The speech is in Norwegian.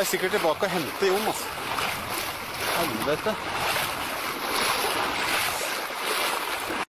jeg sikkert tilbake og hente Jon, altså. Helvete.